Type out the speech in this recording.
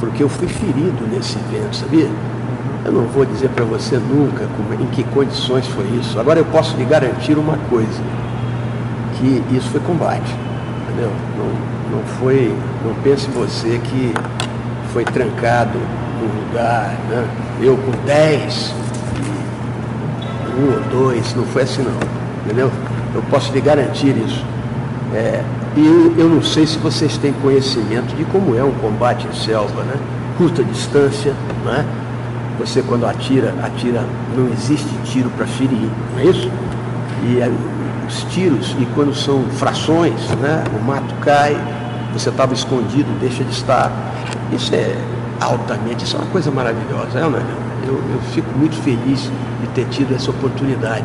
porque eu fui ferido nesse evento, sabia? Eu não vou dizer para você nunca como, em que condições foi isso. Agora eu posso lhe garantir uma coisa, que isso foi combate, entendeu? Não, não foi, não pense você que foi trancado num lugar, né? Eu com 10, um ou dois, não foi assim não, entendeu? Eu posso lhe garantir isso. É, e eu, não sei se vocês têm conhecimento de como é um combate em selva, né? Curta distância, né? Você quando atira, atira, não existe tiro para ferir, não é isso? E é, os tiros, e quando são frações, né? O mato cai, você estava escondido, deixa de estar. Isso é altamente, isso é uma coisa maravilhosa, é, não é? Eu, eu fico muito feliz de ter tido essa oportunidade.